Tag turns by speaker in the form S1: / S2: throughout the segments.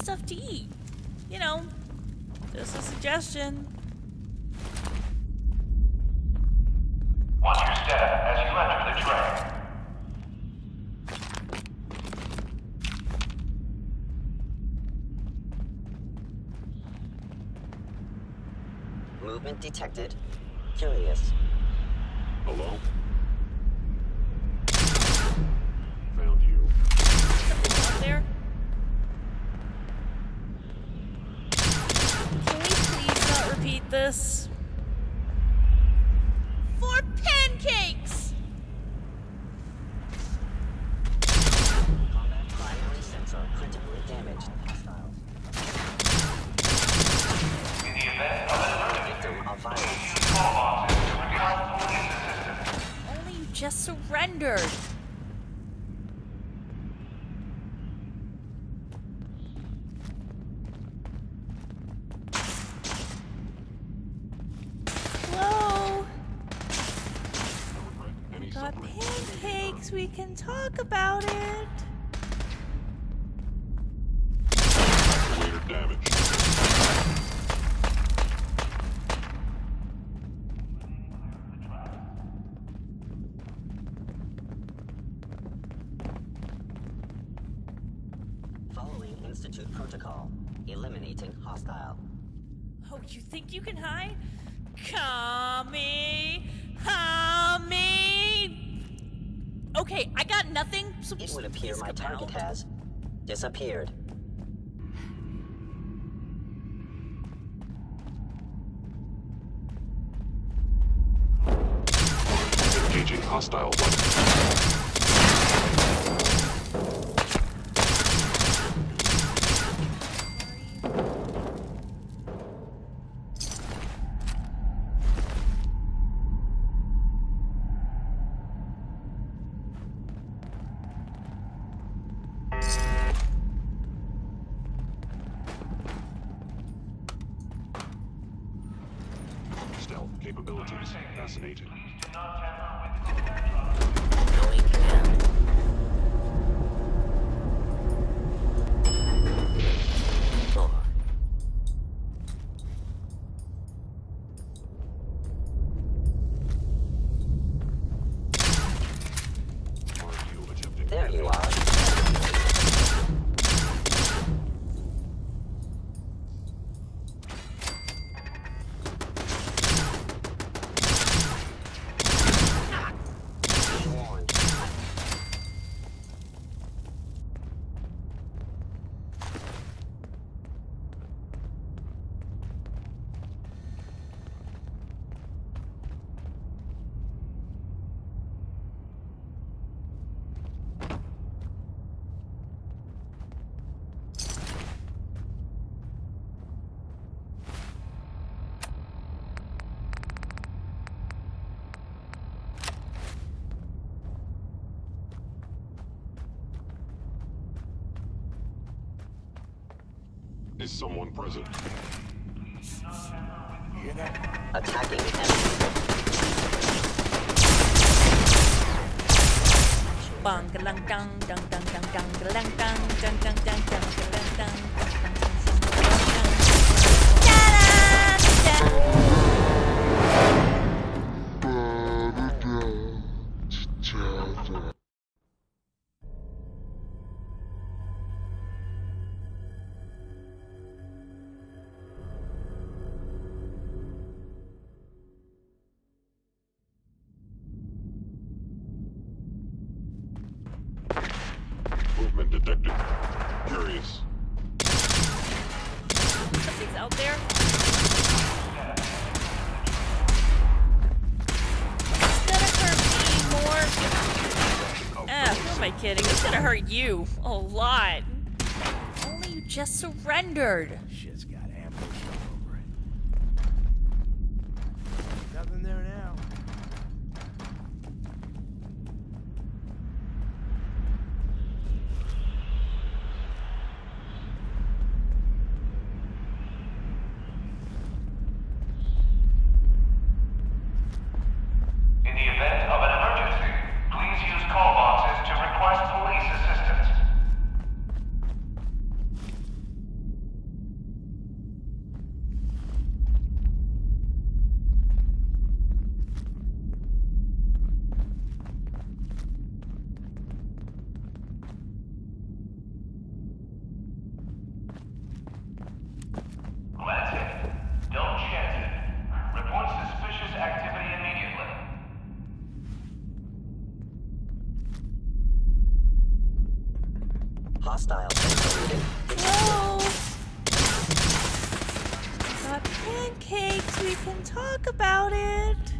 S1: stuff to eat. You know, just a suggestion.
S2: Watch your step as you enter the train.
S3: Movement detected. Curious.
S4: Hello? Found you.
S1: Out there. Can we please not For pancakes!
S3: Combat primary sensor critically damaged.
S2: In the event of an
S3: Victim of violence.
S2: use call boxes to request police assistance.
S1: Only you just surrendered.
S3: Hostile.
S1: Oh, you think you can hide? Kami! Kami! Okay, I got nothing. So
S3: It would appear my
S1: come
S3: target
S1: out.
S3: has disappeared.
S4: Engaging hostile weapon. Capabilities. Fascinating. Is someone present?
S3: Attacking enemy.
S1: Bang, galang, dang, dang, dang, dang, dang, dang, dang, dang, am I kidding? It's gonna hurt you a lot. Only you just surrendered.
S5: Shit's got ambush all over it. Nothing there now.
S2: In the event of an emergency, please use call boxes to request police assistance.
S3: Hostile. incoming.
S1: Whoa! Got pancakes, we can talk about it.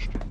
S1: finished.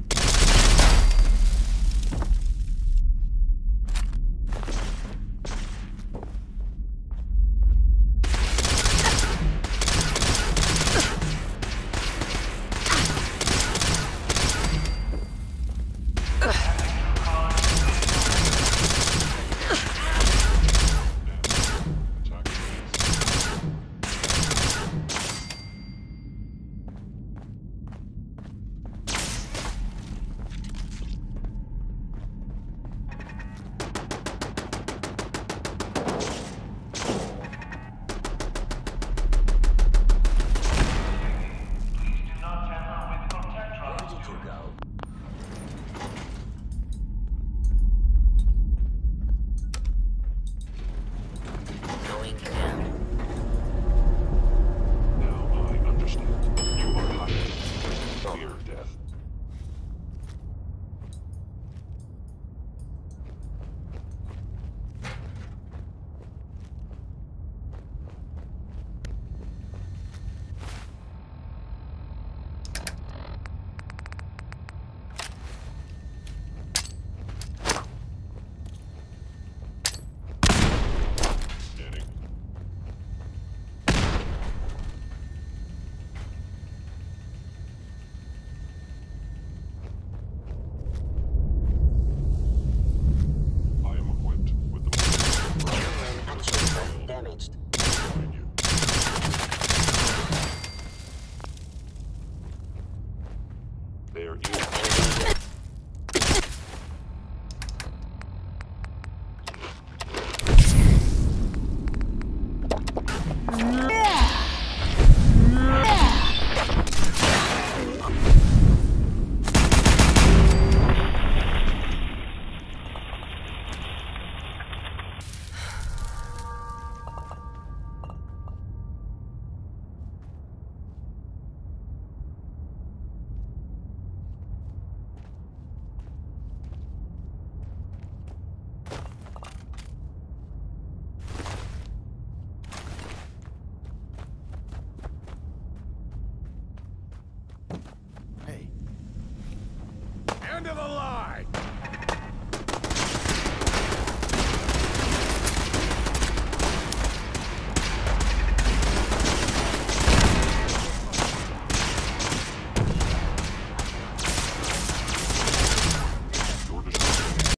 S1: of the law!